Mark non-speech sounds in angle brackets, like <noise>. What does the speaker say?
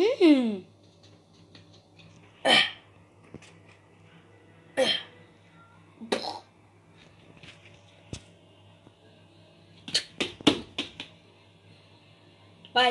Hmm. <coughs> Bye.